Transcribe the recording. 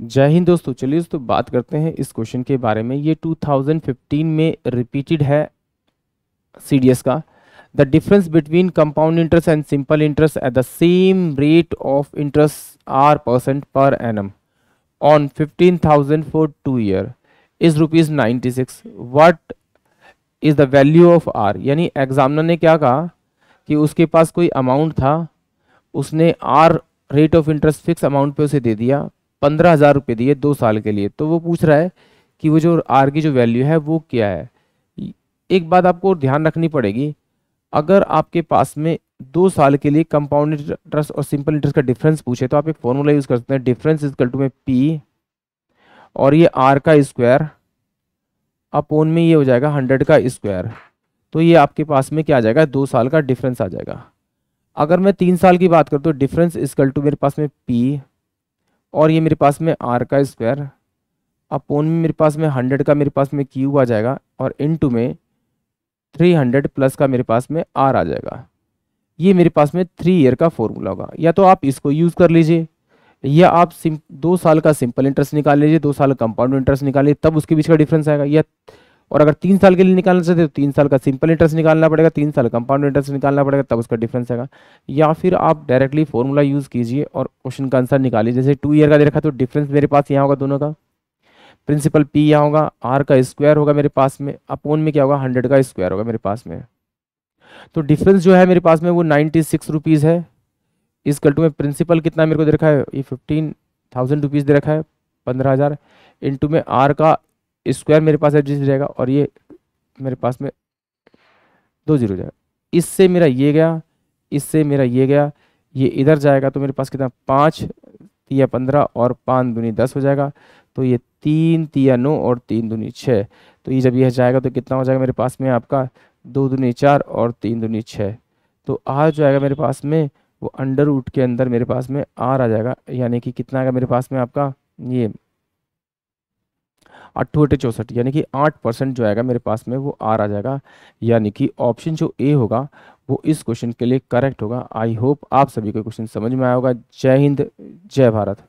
जय हिंद दोस्तों चलिए दोस्तों बात करते हैं इस क्वेश्चन के बारे में। ये 2015 में रिपीटेड है सीडीएस का। The difference between compound interest and simple interest at the same rate of interest R percent per annum on 15,000 for two year is rupees ninety six what is the value of R यानी examiner ने क्या कहा कि उसके पास कोई amount था उसने R rate of interest fix amount पे उसे दे दिया पंद्रह हज़ार रुपये दिए दो साल के लिए। तो वो पूछ रहा है कि वो जो आर की जो वैल्यू है, वो क्या है? एक बात आपको ध्यान रखनी पड़ेगी, अगर आपके पास में दो साल के लिए कंपाउंड इंटरेस्ट और सिंपल इंटरेस्ट का डिफरेंस पूछे तो आप एक फॉर्मूला यूज़ कर सकते हैं। डिफरेंस इजकल टू में पी और ये आर का स्क्वायर अपोन में ये हो जाएगा हंड्रेड का स्क्वायर तो ये आपके पास में क्या आ जाएगा? दो साल का डिफरेंस आ जाएगा। अगर मैं तीन साल की बात करूँ तो डिफरेंस इजकल टू मेरे पास में पी और ये मेरे पास में आर का स्क्वायर अपोन में मेरे पास में हंड्रेड का मेरे पास में क्यूब आ जाएगा और इन टू में थ्री हंड्रेड प्लस का मेरे पास में आर आ जाएगा। ये मेरे पास में थ्री ईयर का फॉर्मूला होगा। या तो आप इसको यूज़ कर लीजिए, या आप सिम, दो साल का सिंपल इंटरेस्ट निकाल लीजिए, दो साल कंपाउंड इंटरेस्ट निकाल लीजिए, तब उसके बीच का डिफरेंस आएगा। या, और अगर तीन साल के लिए निकालना चाहते हो तो तीन साल का सिंपल इंटरेस्ट निकालना पड़ेगा, तीन साल कंपाउंड इंटरेस्ट निकालना पड़ेगा, तब उसका डिफरेंस आएगा। या फिर आप डायरेक्टली फॉर्मूला यूज़ कीजिए और क्वेश्चन का आंसर निकालिए। जैसे टू ईयर का दे रखा तो डिफरेंस मेरे पास यहाँ होगा दोनों का। प्रिंसिपल पी यहाँ होगा आर का स्क्वायर होगा मेरे पास में। अपोन में क्या होगा? हंड्रेड का स्क्वायर होगा मेरे पास में। तो डिफरेंस जो है मेरे पास में वो नाइन्टी सिक्स रुपीज़ है। इस कल्टू में प्रिंसिपल कितना मेरे को दे रखा है? ये फिफ्टीन थाउज़ेंड रुपीज़ दे रखा है, पंद्रह हज़ार। इंटू में आर का स्क्वायर मेरे पास एडजस्ट जाएगा और ये मेरे पास में दो ज़ीरो जाएगा। इससे मेरा ये गया, इससे मेरा ये गया। ये इधर जाएगा तो मेरे पास कितना? पाँच, तिया पंद्रह और पाँच दूनी दस हो जाएगा। तो ये तीन, तिया नौ और तीन दूनी छः। तो ये जब यह जाएगा तो कितना हो जाएगा मेरे पास में आपका? दो दूनी चार और तीन दूनी छः। तो आर जो आएगा मेरे पास में, वो अंडर रूट के अंदर मेरे पास में आर आ जाएगा। यानी कि कितना आएगा मेरे पास में आपका? ये अट्ठू अट्ठे चौंसठ, यानी कि आठ परसेंट जो आएगा मेरे पास में वो आर आ जाएगा। यानी कि ऑप्शन जो ए होगा, वो इस क्वेश्चन के लिए करेक्ट होगा। आई होप आप सभी को क्वेश्चन समझ में आया होगा। जय हिंद, जय भारत।